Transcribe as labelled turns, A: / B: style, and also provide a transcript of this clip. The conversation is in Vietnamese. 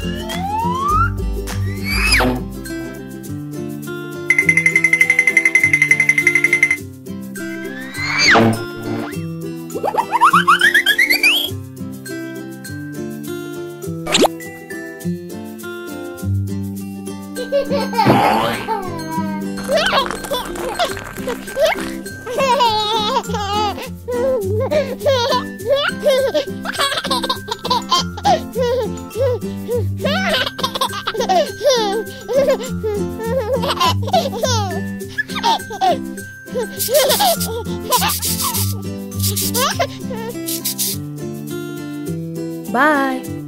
A: Yeah! Bye.